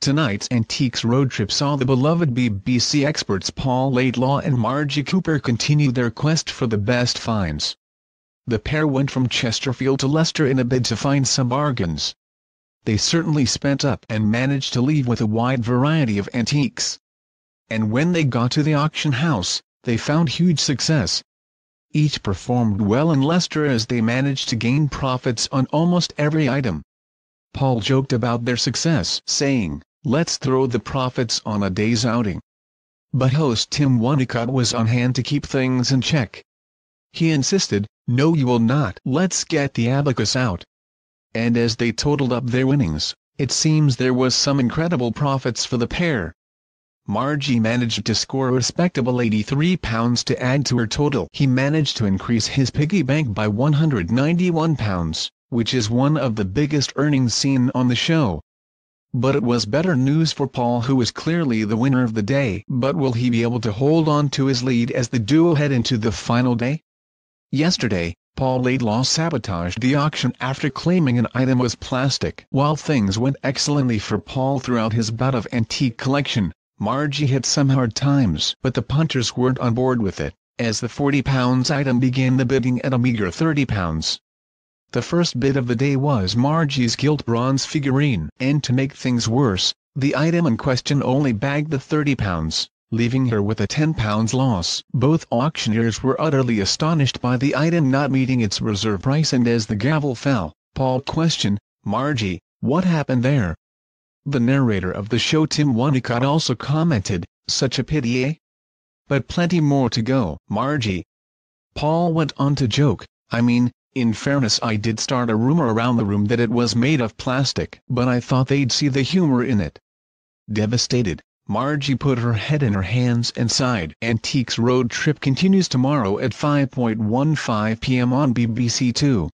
Tonight's Antiques Road Trip saw the beloved BBC experts Paul Laidlaw and Margie Cooper continue their quest for the best finds. The pair went from Chesterfield to Leicester in a bid to find some bargains. They certainly spent up and managed to leave with a wide variety of antiques. And when they got to the auction house, they found huge success. Each performed well in Leicester as they managed to gain profits on almost every item. Paul joked about their success, saying, let's throw the profits on a day's outing. But host Tim Wonnacott was on hand to keep things in check. He insisted, no you will not. Let's get the abacus out. And as they totaled up their winnings, it seems there was some incredible profits for the pair. Margie managed to score a respectable £83 to add to her total. He managed to increase his piggy bank by £191, which is one of the biggest earnings seen on the show. But it was better news for Paul who was clearly the winner of the day. But will he be able to hold on to his lead as the duo head into the final day? Yesterday, Paul Laidlaw sabotaged the auction after claiming an item was plastic. While things went excellently for Paul throughout his bout of antique collection, Margie hit some hard times. But the punters weren't on board with it, as the £40 item began the bidding at a meager £30. The first bid of the day was Margie's gilt bronze figurine. And to make things worse, the item in question only bagged the £30, leaving her with a £10 loss. Both auctioneers were utterly astonished by the item not meeting its reserve price and as the gavel fell, Paul questioned, Margie, what happened there? The narrator of the show Tim Wonnacott also commented, such a pity eh? But plenty more to go. Margie. Paul went on to joke, I mean, in fairness I did start a rumor around the room that it was made of plastic. But I thought they'd see the humor in it. Devastated, Margie put her head in her hands and sighed. Antiques Road Trip continues tomorrow at 5.15 p.m. on BBC Two.